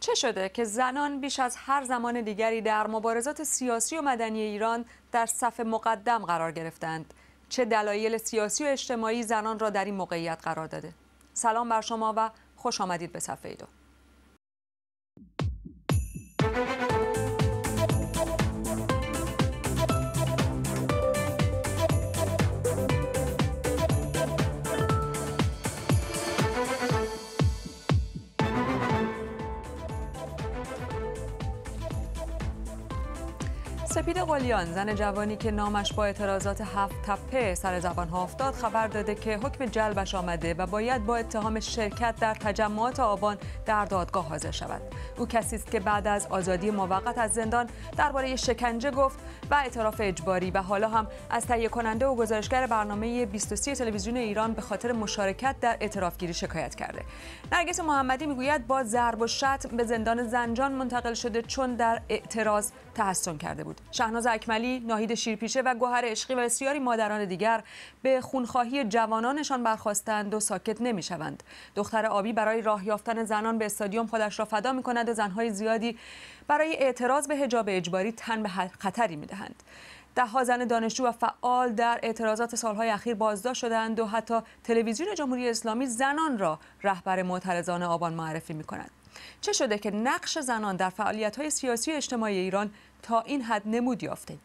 چه شده که زنان بیش از هر زمان دیگری در مبارزات سیاسی و مدنی ایران در صف مقدم قرار گرفتند؟ چه دلایل سیاسی و اجتماعی زنان را در این موقعیت قرار داده؟ سلام بر شما و خوش آمدید به صفحه دو. سپید قلیان زن جوانی که نامش با اعتراضات هفت تپه سر زبان ها افتاد خبر داده که حکم جلبش آمده و باید با اتهام شرکت در تجمعات آبان در دادگاه حاضر شود. او کسی است که بعد از آزادی موقت از زندان درباره شکنجه گفت و اعتراف اجباری و حالا هم از تهیه کننده و گزارشگر برنامه 23 تلویزیون ایران به خاطر مشارکت در اعترافگیری شکایت کرده. نرگس محمدی می‌گوید با ضرب و شتم به زندان زنجان منتقل شده چون در اعتراض تحسن کرده بود. شهناز اکملی، ناهید شیرپیشه و گوهر عشقی و بسیاری مادران دیگر به خونخواهی جوانانشان برخواستند و ساکت نمی‌شوند. دختر آبی برای راه یافتن زنان به استادیوم خودش را فدا می کند و زنهای زیادی برای اعتراض به حجاب اجباری تن به خطری می دهند. ده زن دانشجو و فعال در اعتراضات سالهای اخیر بازداشت شدند و حتی تلویزیون جمهوری اسلامی زنان را رهبر معترضان آبان معرفی می کند. چه شده که نقش زنان در فعالیت های سیاسی اجتماعی ایران تا این حد نمود یافته.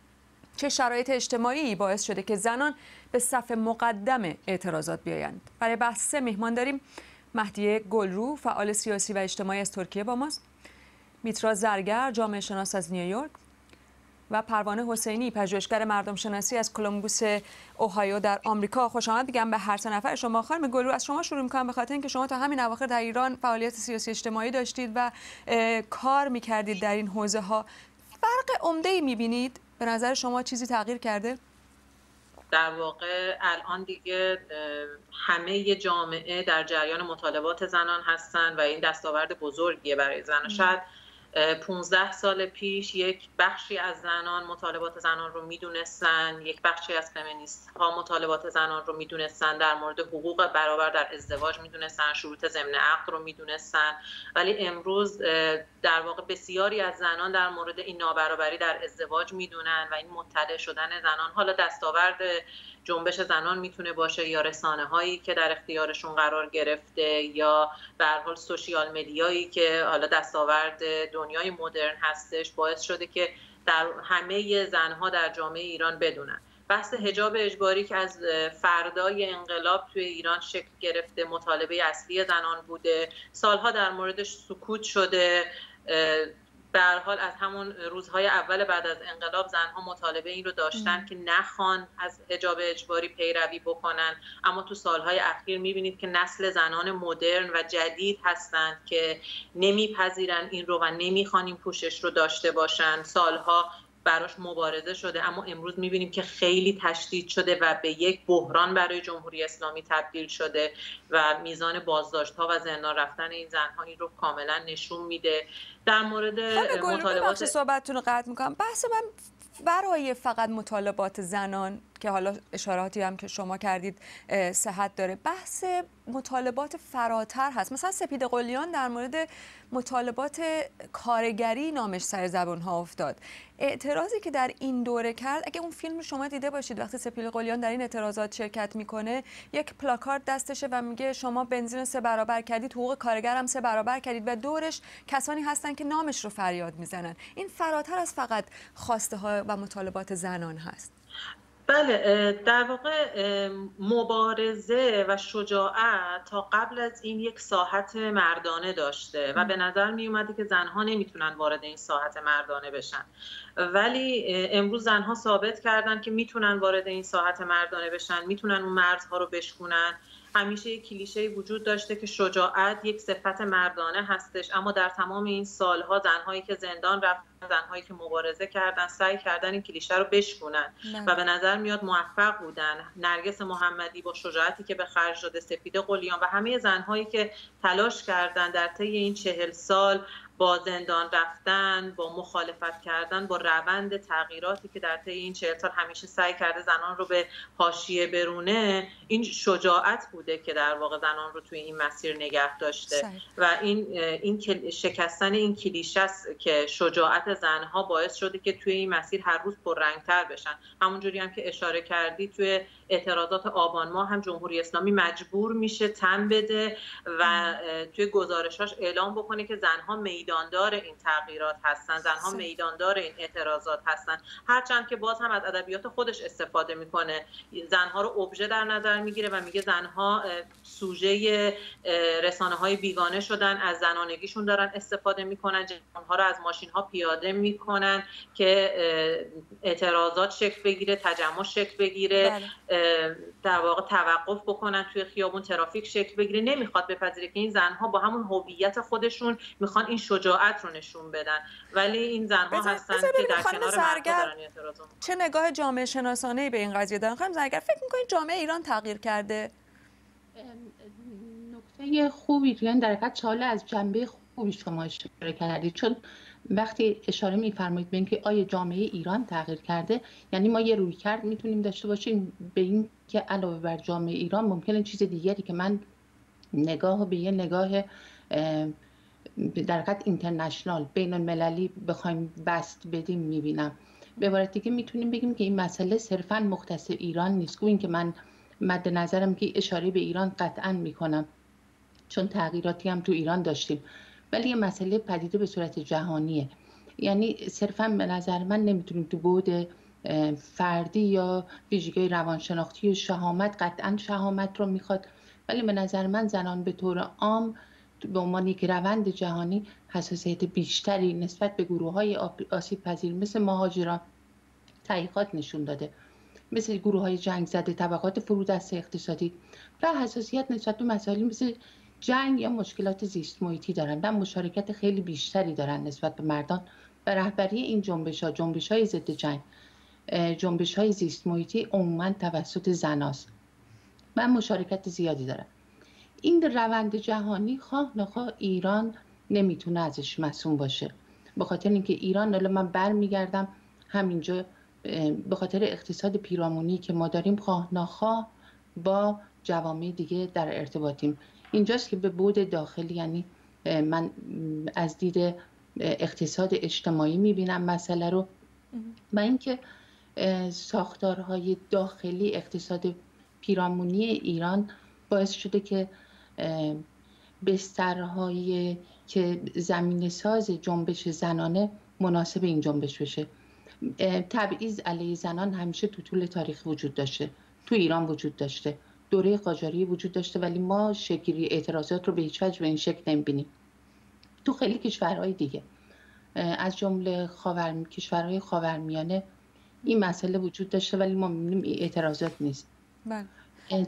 چه شرایط اجتماعی باعث شده که زنان به صف مقدم اعتراضات بیایند. برای بحث سه مهمان داریم. مهدیه گلرو فعال سیاسی و اجتماعی از ترکیه با ماست. میترا زرگر جامعه شناس از نیویورک و پروانه حسینی پژوهشگر مردم شناسی از کلمبوس اوهایو در آمریکا. خوش آمد. میگم به هر سه نفر. شما خانم گلرو از شما شروع می‌کنم به خاطر اینکه شما تا همین اواخر در ایران فعالیت سیاسی اجتماعی داشتید و کار می‌کردید در این حوزه ها فرق عمده ای می‌بینید؟ به نظر شما چیزی تغییر کرده؟ در واقع الان دیگه همه جامعه در جریان مطالبات زنان هستن و این دستاورد بزرگیه برای زن شاید 15 سال پیش یک بخشی از زنان مطالبات زنان رو می‌دونستن یک بخشی از فمینیست ها مطالبات زنان رو می‌دونستن در مورد حقوق برابر در ازدواج می‌دونستن شروط ضمن عقد رو می‌دونستن. ولی امروز در واقع بسیاری از زنان در مورد این نابرابری در ازدواج می‌دونن و این مطلع شدن زنان. حالا دستاورد جنبش زنان می‌تونه باشه یا رسانه هایی که در اختیارشون قرار گرفته یا به حال سوشیال مدیایی که حالا دستاورد دنیای مدرن هستش باعث شده که در همه زنها در جامعه ایران بدونن. بحث حجاب اجباری که از فردای انقلاب توی ایران شکل گرفته مطالبه اصلی زنان بوده. سالها در موردش سکوت شده به حال از همون روزهای اول بعد از انقلاب زنها مطالبه این رو داشتن که نخوان از حجاب اجباری پیروی بکنن. اما تو سالهای اخیر می‌بینید که نسل زنان مدرن و جدید هستند که نمیپذیرن این رو و نمی‌خوان این پوشش رو داشته باشن. سالها براش مبارزه شده اما امروز می‌بینیم که خیلی تشدید شده و به یک بحران برای جمهوری اسلامی تبدیل شده و میزان بازداشت ها و زندان رفتن این زنها این رو کاملا نشون میده. در مورد مطالبات صحبتتون رو قطع می‌کنم. بحث من برای فقط مطالبات زنان که حالا اشاراتی هم که شما کردید صحت داره. بحث مطالبات فراتر هست. مثلا سپید قلیان در مورد مطالبات کارگری نامش سر زبان ها افتاد. اعتراضی که در این دوره کرد اگه اون فیلم شما دیده باشید وقتی سپید قلیان در این اعتراضات شرکت می‌کنه یک پلاکارد دستشه و میگه شما بنزین سه برابر کردید حقوق کارگر هم سه برابر کردید و دورش کسانی هستن که نامش رو فریاد می‌زنن. این فراتر از فقط خواسته ها و مطالبات زنان هست. بله در واقع مبارزه و شجاعت تا قبل از این یک ساحت مردانه داشته و به نظر می اومده که زنها نمی‌تونن وارد این ساحت مردانه بشن. ولی امروز زنها ثابت کردن که می‌تونن وارد این ساحت مردانه بشن می‌تونن اون مرزها رو بشکنن همیشه یک کلیشه وجود داشته که شجاعت یک صفت مردانه هستش. اما در تمام این سالها زنهایی که زندان رفتن زنهایی که مبارزه کردن سعی کردن این کلیشه رو بشکنن و به نظر میاد موفق بودن. نرگس محمدی با شجاعتی که به خرج داده سپیده قلیان و همه زنهایی که تلاش کردن در طی این چهل سال با زندان رفتن با مخالفت کردن با روند تغییراتی که در طی این چهل سال همیشه سعی کرده زنان رو به حاشیه برونه این شجاعت بوده که در واقع زنان رو توی این مسیر نگه داشته. و این این شکستن این کلیشه است که شجاعت زنها باعث شده که توی این مسیر هر روز پررنگتر بشن. همونجوری هم که اشاره کردی توی اعتراضات آبان ماه هم جمهوری اسلامی مجبور میشه تن بده و توی گزارشاش اعلام بکنه که زنها میداندار این تغییرات هستن زنها میداندار این اعتراضات هستن. هرچند که باز هم از ادبیات خودش استفاده می‌کنه. زنها رو ابژه در نظر می‌گیره و میگه زنها سوژه رسانه های بیگانه شدن از زنانگیشون دارن استفاده می‌کنن جوانها رو از ماشین ها پیاده می‌کنن که اعتراضات شکل بگیره تجمع شکل بگیره بله. در واقع توقف بکنن توی خیابون ترافیک شکل بگیره. نمی‌خواد بپذیره که این زنها با همون هویت خودشون می‌خوان این شجاعت رو نشون بدن. ولی این زنها هستن که در کنار اعتراض چه نگاه جامعه شناسانه به این قضیه دارن. خانم زرگر فکر می‌کنید جامعه ایران تغییر کرده؟ نکته خوبی توی این در حقیقت از جنبه خوبی شما اشاره کردید چون وقتی اشاره میفرمایید به اینکه آیا جامعه ایران تغییر کرده یعنی ما یه روی کرد می‌تونیم داشته باشیم به این که علاوه بر جامعه ایران ممکنه چیز دیگری که من نگاه به یه نگاه در حقیقت اینترنشنال بین المللی بخوایم بست بدیم می‌بینم. به عبارت دیگه می‌تونیم بگیم که این مسئله صرفا مختص ایران نیست. گویا که من مد نظرم که اشاره به ایران قطعا می‌کنم. چون تغییراتی هم تو ایران داشتیم. ولی یه مسئله پدیده به صورت جهانیه. یعنی صرفا به نظر من نمی‌تونیم تو بود فردی یا ویژگی روانشناختی و شهامت قطعا شهامت رو می‌خواد. ولی به نظر من زنان به طور عام به عنوان یک روند جهانی حساسیت بیشتری نسبت به گروه های آسیب پذیر مثل مهاجران تحقیقات نشون داده. مثل گروه های جنگ زده طبقات فرودست اقتصادی و حساسیت نسبت به مسائلی مثل جنگ یا مشکلات زیست محیطی دارن و مشارکت خیلی بیشتری دارن نسبت به مردان و رهبری این جنبش ها جنبش های ضد جنگ جنبش های زیست محیطی عموما توسط زناست و مشارکت زیادی دارن این روند جهانی خواه نخواه ایران نمی‌تونه ازش مسئول باشه. به خاطر اینکه ایران حالا من برمیگردم همینجا به خاطر اقتصاد پیرامونی که ما داریم خواه نخواه با جوامع دیگه در ارتباطیم. اینجاست که به بود داخلی یعنی من از دید اقتصاد اجتماعی می‌بینم مسئله رو. و اینکه ساختارهای داخلی اقتصاد پیرامونی ایران باعث شده که بسترهایی که زمین ساز جنبش زنانه مناسب این جنبش بشه. تبعیض علیه زنان همیشه تو طول تاریخ وجود داشته. تو ایران وجود داشته. دوره قاجاری وجود داشته ولی ما شکلی اعتراضات رو به هیچ وجه به این شکل نمی‌بینیم. تو خیلی کشورهای دیگه. از جمله خاور... کشورهای خاورمیانه این مسئله وجود داشته ولی ما می‌بینیم اعتراضات نیست. بله.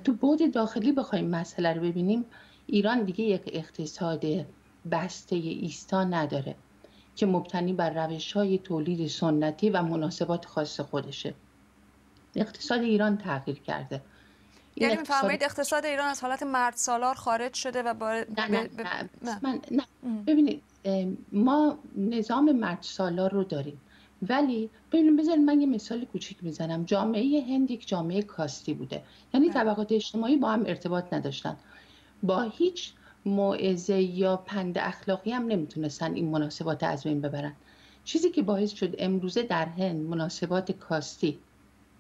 تو بود داخلی بخوایم مسئله رو ببینیم ایران دیگه یک اقتصاد بسته ایستا نداره که مبتنی بر روش های تولید سنتی و مناسبات خاص خودشه. اقتصاد ایران تغییر کرده. یعنی میفرمایید اقتصاد ایران از حالت مرد سالار خارج شده و با... نه نه, نه. من نه. ببینید ما نظام مرد سالار رو داریم. ولی ببینید بذارید من یه مثال کوچیک می‌زنم جامعه هند یک جامعه کاستی بوده. یعنی بله. طبقات اجتماعی با هم ارتباط نداشتن. با هیچ موعظه یا پند اخلاقی هم نمی‌تونستن این مناسبات از بین ببرن. چیزی که باعث شد امروزه در هند مناسبات کاستی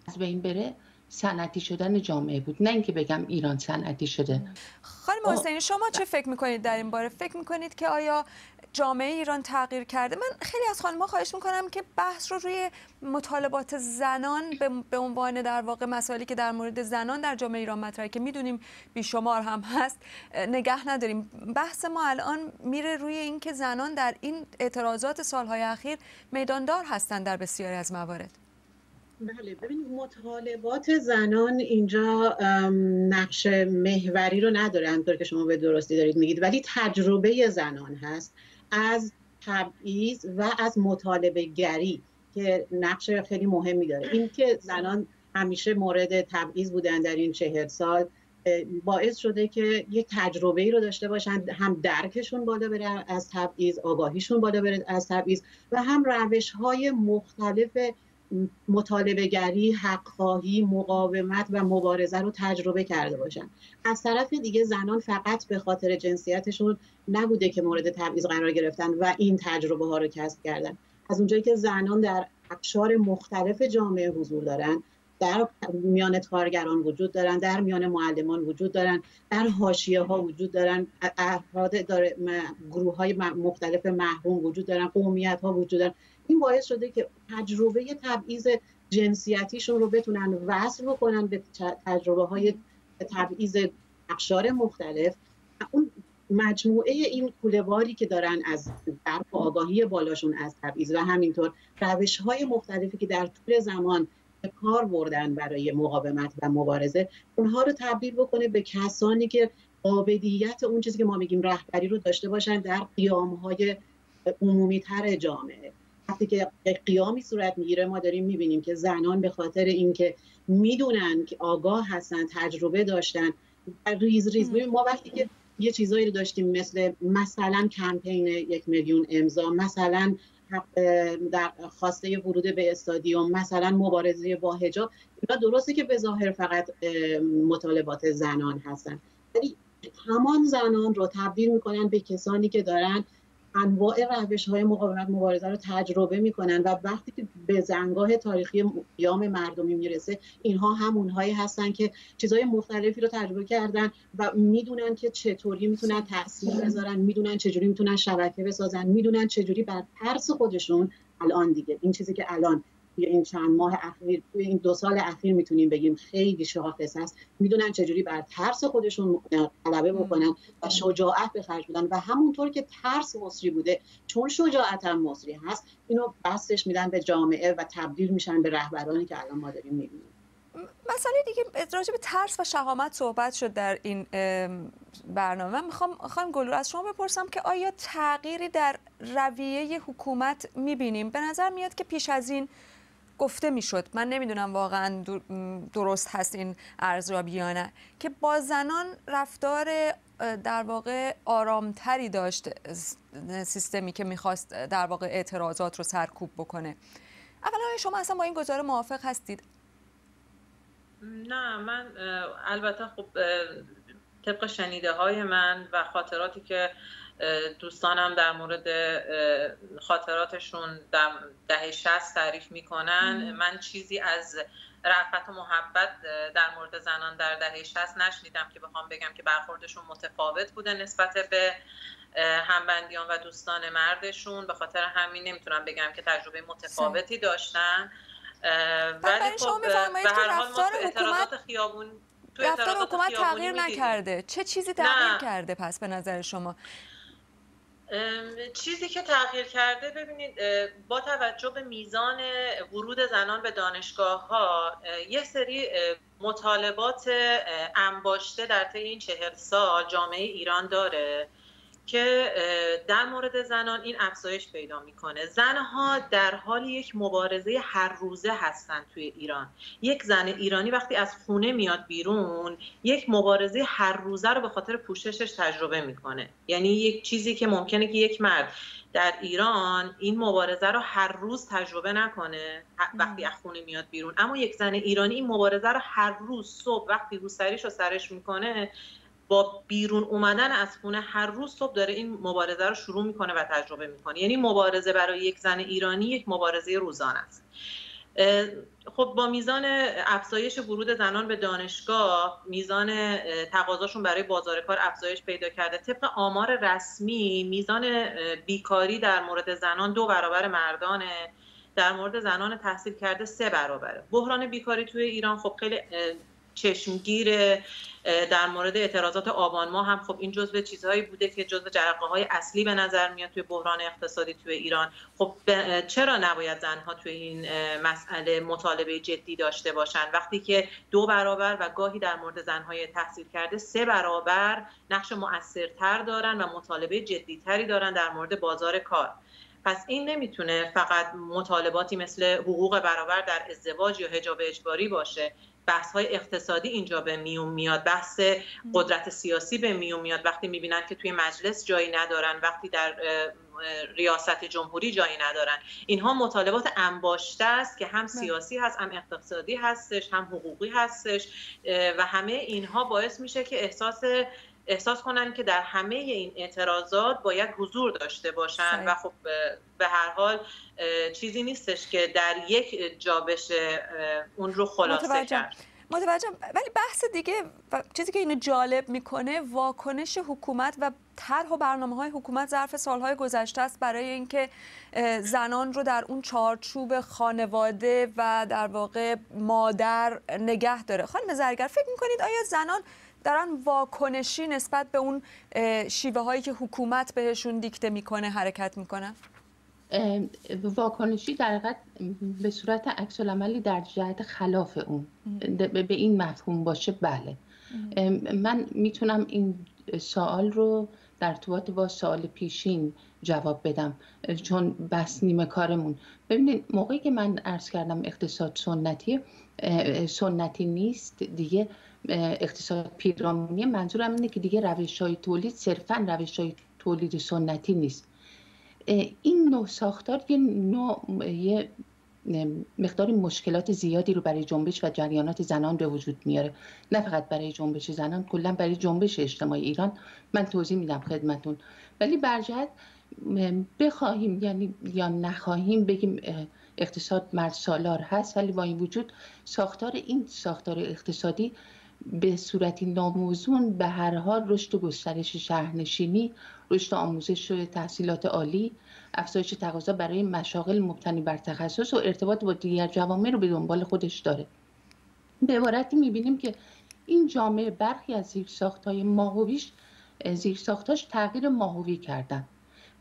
از بین بره صنعتی شدن جامعه بود. نه اینکه بگم ایران صنعتی شده. خانم حسینی شما چه فکر می‌کنید در این باره؟ فکر می‌کنید که آیا جامعه ایران تغییر کرده. من خیلی از خانم‌ها خواهش می‌کنم که بحث رو روی مطالبات زنان به عنوان در واقع مسائلی که در مورد زنان در جامعه ایران مطرحه که می‌دونیم بیشمار هم هست نگه نداریم. بحث ما الان میره روی اینکه زنان در این اعتراضات سالهای اخیر میداندار هستند در بسیاری از موارد. بله ببینید مطالبات زنان اینجا نقش محوری رو نداره. همطور که شما به درستی دارید میگید ولی تجربه زنان هست. از تبعیض و از مطالبه گری که نقش خیلی مهمی داره. این که زنان همیشه مورد تبعیض بودن در این چهل سال باعث شده که یک تجربه ای رو داشته باشن هم درکشون بالا بره از تبعیض آگاهیشون بالا بره از تبعیض و هم روش های مختلف مطالبه گری، حقخواهی، مقاومت و مبارزه رو تجربه کرده باشن. از طرف دیگه زنان فقط به خاطر جنسیتشون نبوده که مورد تبعیض قرار گرفتن و این تجربه ها رو کسب کردن. از اونجایی که زنان در اقشار مختلف جامعه حضور دارن در میان کارگران وجود دارن در میان معلمان وجود دارن در حاشیه ها وجود دارن افراد داره گروه های مختلف محروم وجود دارن قومیت ها وجود دارن. این باعث شده که تجربه تبعیض جنسیتیشون رو بتونن وصل بکنن به تجربه های تبعیض اقشار مختلف. اون مجموعه این کولهواری که دارن از در آگاهی بالاشون از تبعیض و همینطور روش های مختلفی که در طول زمان کار بردن برای مقاومت و مبارزه اونها رو تبدیل بکنه به کسانی که قابلیت اون چیزی که ما میگیم رهبری رو داشته باشن در قیام های عمومی تر جامعه. وقتی که قیامی صورت می‌گیره ما داریم می‌بینیم که زنان به خاطر اینکه می‌دونن که آگاه هستن تجربه داشتن ریز ریز ببین ما وقتی که یه چیزایی رو داشتیم مثل مثلا کمپین یک میلیون امضا مثلا در خواسته ورود به استادیوم مثلا مبارزه با حجاب اینا درسته که به ظاهر فقط مطالبات زنان هستن. ولی همان زنان رو تبدیل می‌کنن به کسانی که دارن انواع روش های مقاومت مبارزه رو تجربه می‌کنن و وقتی که به زنگاه تاریخی قیام مردمی می‌رسه اینها همونهایی هستن که چیزهای مختلفی رو تجربه کردن و می‌دونن که چطوری می‌تونن تاثیر بذارن می‌دونن چجوری می‌تونن شبکه بسازن می‌دونن چجوری بر ترس خودشون الان دیگه این چیزی که الان توی این چند ماه اخیر توی این دو سال اخیر می‌تونیم بگیم خیلی شاخص هست. می‌دونن چجوری بر ترس خودشون غلبه بکنن و شجاعت به خرج بدن و همونطور که ترس مصری بوده چون شجاعت هم مصری هست اینو بستش میدن به جامعه و تبدیل میشن به رهبرانی که الان ما داریم می‌بینیم. مسئله دیگه راجع به ترس و شهامت صحبت شد در این برنامه. من می‌خوام خانم گلور از شما بپرسم که آیا تغییری در رویه حکومت می‌بینیم؟ به نظر میاد که پیش از این گفته می‌شد. من نمی‌دونم واقعا درست هست این ارزیابی یا نه. که با زنان رفتار در واقع آرامتری داشت سیستمی که می‌خواست در واقع اعتراضات رو سرکوب بکنه. اولا شما اصلا با این گزاره موافق هستید؟ نه من البته خب طبق شنیده های من و خاطراتی که دوستانم در مورد خاطراتشون در دهه 60 تعریف می‌کنن. من چیزی از رفت و محبت در مورد زنان در دهه 60 نشنیدم که بخوام بگم که برخوردشون متفاوت بوده نسبت به همبندیان و دوستان مردشون. به خاطر همین نمی‌تونم بگم که تجربه متفاوتی داشتن. ولی خب به هر حال ما تو اعتراضات خیابون رفتار حکومت تغییر نکرده. چه چیزی تغییر کرده پس به نظر شما؟ چیزی که تغییر کرده ببینید با توجه به میزان ورود زنان به دانشگاه ها یه سری مطالبات انباشته در طی این چهل سال جامعه ایران داره. که در مورد زنان این افزایش پیدا می‌کنه. زنها در حال یک مبارزه هر روزه هستند توی ایران. یک زن ایرانی وقتی از خونه میاد بیرون یک مبارزه هر روزه رو به خاطر پوششش تجربه می‌کنه. یعنی یک چیزی که ممکنه که یک مرد در ایران این مبارزه رو هر روز تجربه نکنه وقتی از خونه میاد بیرون. اما یک زن ایرانی این مبارزه رو هر روز صبح وقتی روسریش رو سرش می‌کنه با بیرون اومدن از خونه هر روز صبح داره این مبارزه رو شروع می‌کنه و تجربه می‌کنه. یعنی مبارزه برای یک زن ایرانی یک مبارزه روزانه است. خب با میزان افزایش ورود زنان به دانشگاه میزان تقاضاشون برای بازار کار افزایش پیدا کرده. طبق آمار رسمی میزان بیکاری در مورد زنان دو برابر مردانه. در مورد زنان تحصیل کرده سه برابره. بحران بیکاری توی ایران خب خیلی چشمگیر در مورد اعتراضات آبان ما هم خب این جزو چیزهایی بوده که جزو جرقه های اصلی به نظر میاد توی بحران اقتصادی توی ایران. خب چرا نباید زنها توی این مسئله مطالبه جدی داشته باشن؟ وقتی که دو برابر و گاهی در مورد زنهای تحصیل کرده سه برابر نقش مؤثرتر دارن و مطالبه جدیتری دارن در مورد بازار کار. پس این نمی‌تونه فقط مطالباتی مثل حقوق برابر در ازدواج یا حجاب اجباری باشه. بحث های اقتصادی اینجا به میون میاد. بحث قدرت سیاسی به میون میاد. وقتی می‌بینن که توی مجلس جایی ندارن وقتی در ریاست جمهوری جایی ندارن. اینها مطالبات انباشته است که هم سیاسی هست هم اقتصادی هستش هم حقوقی هستش و همه اینها باعث میشه که احساس احساس کنن که در همه این اعتراضات باید حضور داشته باشن و خب به هر حال چیزی نیستش که در یک جا بشه اون رو خلاصه کرد. متوجه ولی بحث دیگه چیزی که اینو جالب می‌کنه واکنش حکومت و طرح و برنامه های حکومت ظرف سالهای گذشته است برای اینکه زنان رو در اون چارچوب خانواده و در واقع مادر نگه داره. خانم زرگر فکر می‌کنید آیا زنان دارن واکنشی نسبت به اون شیوه هایی که حکومت بهشون دیکته می‌کنه حرکت می‌کنه؟ واکنشی در به صورت عکس عملی در جهت خلاف اون. به این مفهوم باشه بله. من می‌تونم این سوال رو در ارتباط با سوال پیشین جواب بدم چون بس نیمه کارمون. ببینید موقعی که من عرض کردم اقتصاد سنتی سنتی نیست دیگه. اقتصاد پیرامونی منظورم اینه که دیگه روش های تولید صرفا روش های تولید سنتی نیست. این نوع ساختار یه نوع یه مقدار مشکلات زیادی رو برای جنبش و جریانات زنان به وجود میاره. نه فقط برای جنبش زنان کلا برای جنبش اجتماعی ایران. من توضیح میدم خدمتون ولی برجت بخواهیم یعنی یا نخواهیم بگیم اقتصاد مرد سالار هست ولی با این وجود ساختار این ساختار اقتصادی به صورتی ناموزون به هر حال رشد و گسترش شهرنشینی رشد آموزش و تحصیلات عالی افزایش تقاضا برای مشاغل مبتنی بر تخصص و ارتباط با دیگر جوامع رو به دنبال خودش داره. به عبارتی می‌بینیم که این جامعه برخی از زیرساختهای ماهویش زیرساختاش تغییر ماهوی کردن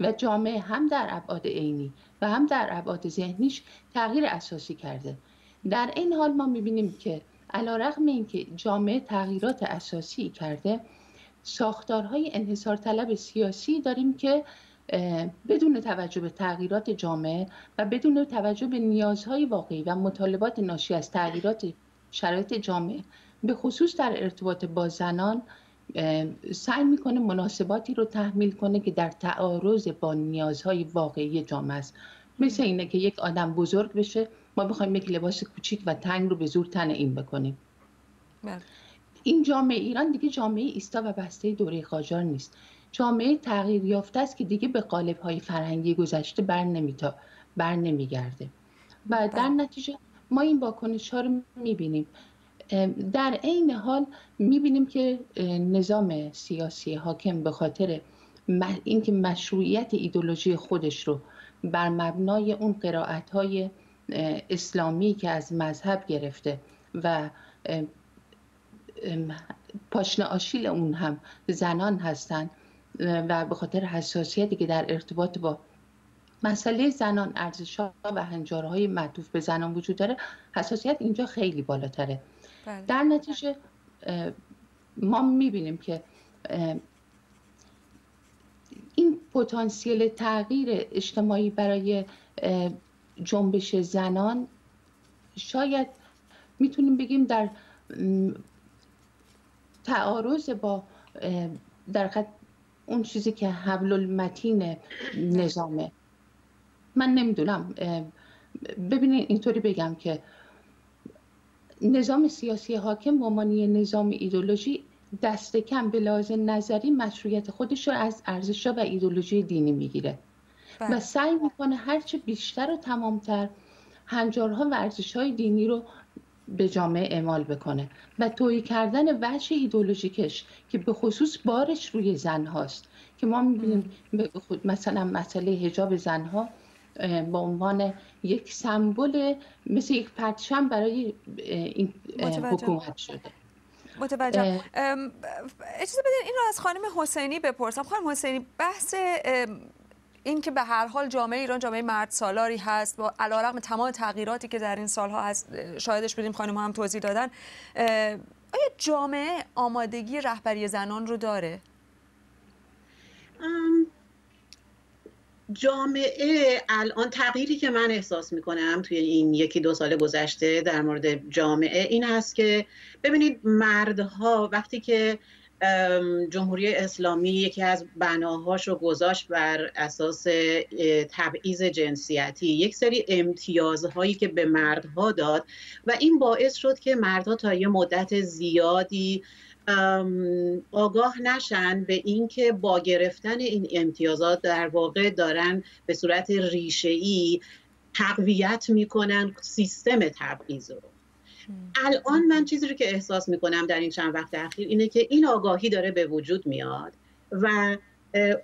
و جامعه هم در ابعاد عینی و هم در ابعاد ذهنیش تغییر اساسی کرده. در این حال ما می‌بینیم که علا رقم اینکه جامعه تغییرات اساسی کرده ساختارهای انحصار طلب سیاسی داریم که بدون توجه به تغییرات جامعه و بدون توجه به نیازهای واقعی و مطالبات ناشی از تغییرات شرایط جامعه به خصوص در ارتباط با زنان سعی می‌کنه مناسباتی رو تحمیل کنه که در تعارض با نیازهای واقعی جامعه است. مثل اینه که یک آدم بزرگ بشه ما بخوایم یک لباس کوچیک و تنگ رو به زور تن این بکنیم بله. این جامعه ایران دیگه جامعه ایستا و بسته دوره قاجار نیست جامعه تغییر یافته است که دیگه به قالب های فرهنگی گذشته بر نمیتا بر نمیگرده و در بله. نتیجه ما این واکنش ها رو می‌بینیم در عین حال می‌بینیم که نظام سیاسی حاکم به خاطر اینکه مشروعیت ایدولوژی خودش رو بر مبنای اون قرائت های اسلامی که از مذهب گرفته و پاشنه آشیل اون هم زنان هستند و به خاطر حساسیتی که در ارتباط با مسئله زنان ارزش ها و هنجارهای معطوف به زنان وجود داره حساسیت اینجا خیلی بالاتره بله. در نتیجه ما می‌بینیم که این پتانسیل تغییر اجتماعی برای جنبش زنان شاید می‌تونیم بگیم در تعارض با در اون چیزی که حبل المتین نظامه. من نمی‌دونم ببینید اینطوری بگم که نظام سیاسی حاکم به نظام ایدولوژی دست کم به لازم نظری مشروعیت خودش رو از ارزش و ایدولوژی دینی می‌گیره. و بله. سعی می‌کنه هرچه بیشتر و تمامتر هنجارها و ارزش های دینی رو به جامعه اعمال بکنه. و تویی کردن وجه ایدولوژیکش که به خصوص بارش روی زن هاست که ما می‌بینیم مثلا مسئله هجاب زنها به عنوان یک سمبل مثل یک پرچم برای این حکومت شده. متوجه. اجازه بدین این رو از خانم حسینی بپرسم. خانم حسینی بحث این که به هر حال جامعه ایران جامعه مرد سالاری هست با علیرغم تمام تغییراتی که در این سالها هست شاهدش بودیم خانم هم توضیح دادن آیا جامعه آمادگی رهبری زنان رو داره؟ جامعه الان تغییری که من احساس می‌کنم توی این یکی دو سال گذشته در مورد جامعه این هست که ببینید مردها وقتی که جمهوری اسلامی یکی از بناهاش رو گذاشت بر اساس تبعیض جنسیتی. یک سری امتیازهایی که به مردها داد و این باعث شد که مردها تا یه مدت زیادی آگاه نشن به اینکه با گرفتن این امتیازات در واقع دارن به صورت ریشه‌ای تقویت می‌کنن سیستم تبعیض رو. الان من چیزی رو که احساس می‌کنم در این چند وقت اخیر اینه که این آگاهی داره به وجود میاد و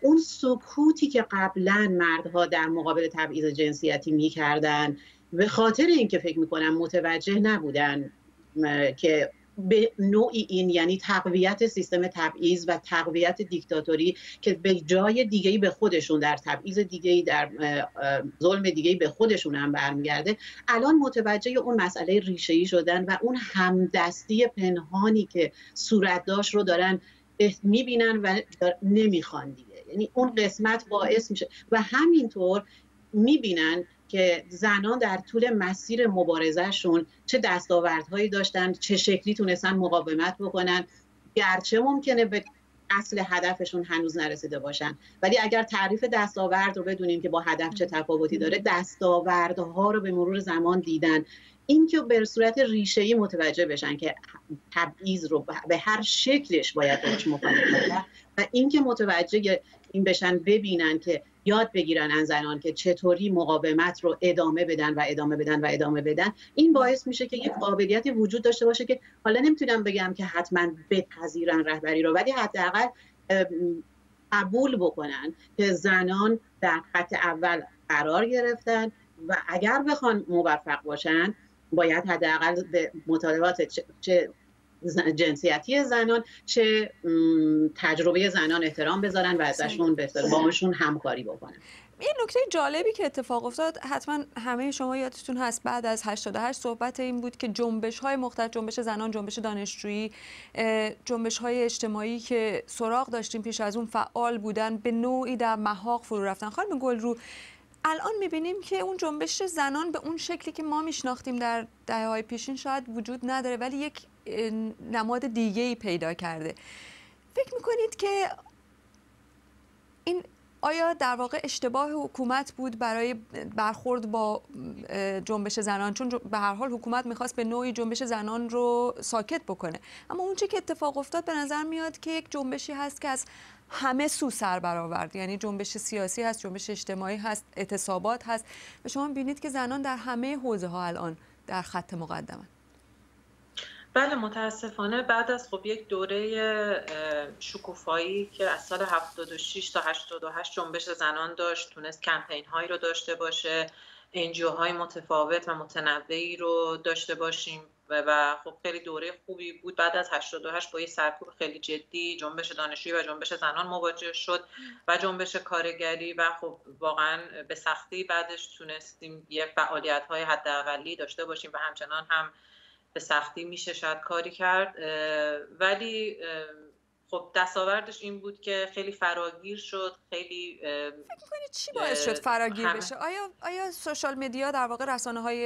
اون سکوتی که قبلا مردها در مقابل تبعیض جنسیتی می‌کردن به خاطر اینکه فکر می‌کنم متوجه نبودن که به نوعی این یعنی تقویت سیستم تبعیض و تقویت دیکتاتوری که به جای دیگهی به خودشون در تبعیض دیگهی در ظلم دیگهی به خودشون هم برمیگرده الان متوجه اون مسئله ریشه‌ای شدن و اون همدستی پنهانی که صورت داشت رو دارن می‌بینن و نمی‌خوان دیگه. یعنی اون قسمت باعث میشه. و همینطور می‌بینن که زنان در طول مسیر مبارزهشون چه دستاوردهایی داشتن چه شکلی تونستن مقاومت بکنن. گرچه ممکنه به اصل هدفشون هنوز نرسیده باشن. ولی اگر تعریف دستاورد رو بدونیم که با هدف چه تفاوتی داره دستاوردها رو به مرور زمان دیدن. این که به صورت ریشه‌ای متوجه بشن که تبعیض رو به هر شکلش باید بهش مخالفت و اینکه متوجه این بشن ببینن که یاد بگیرن ان زنان که چطوری مقاومت رو ادامه بدن و ادامه بدن و ادامه بدن. این باعث میشه که یک قابلیتی وجود داشته باشه که حالا نمی‌تونم بگم که حتما بپذیرن رهبری رو ولی حداقل قبول بکنن که زنان در خط اول قرار گرفتن و اگر بخوان موفق باشن باید حداقل به مطالبات چه جنسیتی زنان چه تجربه زنان احترام بذارن و ازشون به باشون همکاری بکنن. این نکته جالبی که اتفاق افتاد حتما همه شما یادتون هست بعد از 88 صحبت این بود که جنبش های مختلف جنبش زنان جنبش دانشجویی جنبش های اجتماعی که سراغ داشتیم پیش از اون فعال بودن به نوعی در محاق فرو رفتن. خانم گل رو الان می‌بینیم که اون جنبش زنان به اون شکلی که ما میشناختیم در دهه های پیشین شاید وجود نداره ولی یک نماد دیگه ای پیدا کرده. فکر می‌کنید که این آیا در واقع اشتباه حکومت بود برای برخورد با جنبش زنان؟ چون به هر حال حکومت می‌خواست به نوعی جنبش زنان رو ساکت بکنه. اما اون که اتفاق افتاد به نظر میاد که یک جنبشی هست که از همه سو سر برآورد. یعنی جنبش سیاسی هست جنبش اجتماعی هست اعتصابات هست. و شما بینید که زنان در همه حوزه ها الان در خط مقدمن. بله متاسفانه بعد از خب یک دوره شکوفایی که از سال 76 تا 88 جنبش زنان داشت تونست کمپین هایی رو داشته باشه انجیو های متفاوت و متنوعی رو داشته باشیم و خب خیلی دوره خوبی بود. بعد از 88 با یه سرکوب خیلی جدی جنبش دانشجویی و جنبش زنان مواجه شد و جنبش کارگری و خب واقعا به سختی بعدش تونستیم یه فعالیت های حداقلی داشته باشیم و همچنان هم به سختی میشه شاید کاری کرد ولی خب دستاوردش این بود که خیلی فراگیر شد خیلی فکر می‌کنید چی باعث شد فراگیر بشه؟ آیا آیا سوشال مدیا در واقع رسانه های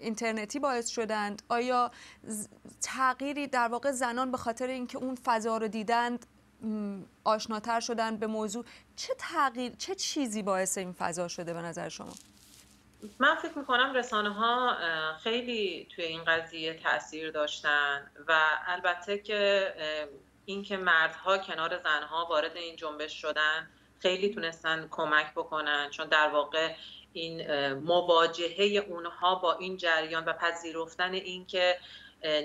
اینترنتی باعث شدند؟ آیا تغییری در واقع زنان به خاطر اینکه اون فضا رو دیدند آشناتر شدن به موضوع؟ چه تغییر چه چیزی باعث این فضا شده به نظر شما؟ من فکر می‌کنم رسانه ها خیلی توی این قضیه تاثیر داشتن و البته که اینکه مردها کنار زنها وارد این جنبش شدن خیلی تونستن کمک بکنن. چون در واقع این مواجهه اونها با این جریان و پذیرفتن اینکه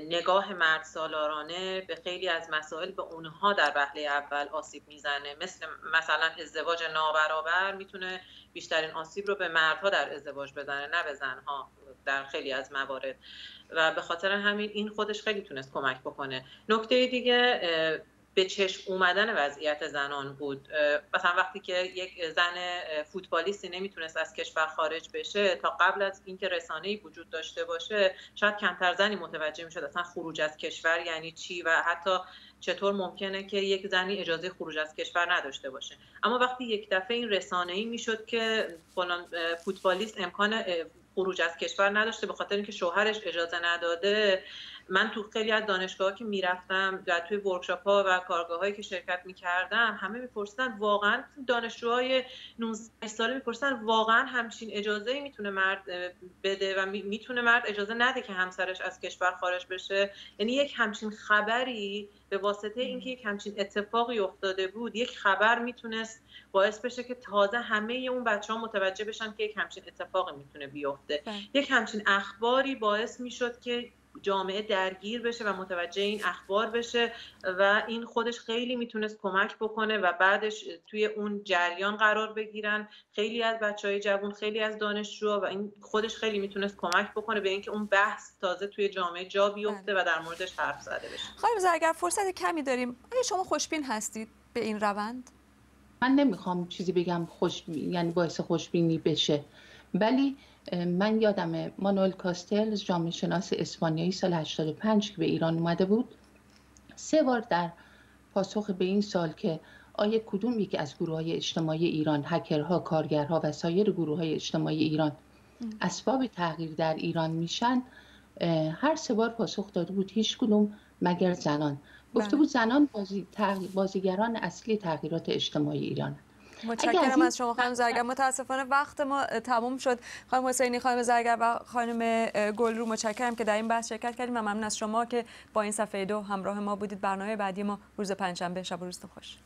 نگاه مرد سالارانه به خیلی از مسائل به اونها در وهله اول آسیب می‌زنه. مثل مثلا ازدواج نابرابر می‌تونه بیشترین آسیب رو به مردها در ازدواج بزنه نه به زنها در خیلی از موارد. و به خاطر همین این خودش خیلی تونست کمک بکنه. نکته دیگه به چشم اومدن وضعیت زنان بود. مثلا وقتی که یک زن فوتبالیستی نمی‌تونست از کشور خارج بشه تا قبل از اینکه رسانه‌ای وجود داشته باشه شاید کمتر زنی متوجه می‌شد اصلا خروج از کشور یعنی چی و حتی چطور ممکنه که یک زنی اجازه خروج از کشور نداشته باشه. اما وقتی یک دفعه این رسانه‌ای می‌شد که فلان فوتبالیست امکان خروج از کشور نداشته به خاطر اینکه شوهرش اجازه نداده من تو خیلی از دانشگاه که می‌رفتم و توی ورکشاپ ها و کارگاه هایی که شرکت می‌کردم همه می‌پرسن واقعا دانشجوهای 19 ساله می‌پرسن واقعا همچین اجازه می‌تونه مرد بده و می‌تونه مرد اجازه نده که همسرش از کشور خارج بشه یعنی یک همچین خبری به واسطه اینکه یک همچین اتفاقی افتاده بود یک خبر می‌تونست باعث بشه که تازه همه اون بچه ها متوجه بشن که یک همچین اتفاقی می‌تونه بیفته بله. یک همچین اخباری باعث می‌شد که جامعه درگیر بشه و متوجه این اخبار بشه و این خودش خیلی می‌تونست کمک بکنه و بعدش توی اون جریان قرار بگیرن. خیلی از بچه های جوان خیلی از دانشجوها و این خودش خیلی می‌تونست کمک بکنه به اینکه اون بحث تازه توی جامعه جا بیفته و در موردش حرف زده بشه. خانم اگر فرصت کمی داریم آیا شما خوشبین هستید به این روند؟ من نمی‌خوام چیزی بگم خوش یعنی باعث خوشبینی بشه. ولی من یادم مانوئل کاستل جامعه شناس اسپانیایی سال 85 که به ایران اومده بود سه بار در پاسخ به این سال که آیا کدوم یکی از گروه های اجتماعی ایران هکرها، کارگرها و سایر گروه های اجتماعی ایران اسباب تغییر در ایران میشن هر سه بار پاسخ داده بود هیچ کدوم مگر زنان گفته بله. بود زنان بازی بازیگران اصلی تغییرات اجتماعی ایران متشکرم از شما خانم زرگر. متاسفانه وقت ما تموم شد. خانم حسینی خانم زرگر و خانم گل رو متشکرم که در این بحث شرکت کردیم و ممنون از شما که با این صفحه دو همراه ما بودید. برنامه بعدی ما روز پنجشنبه. شب و روزتون خوش.